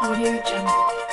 Audio Jungle.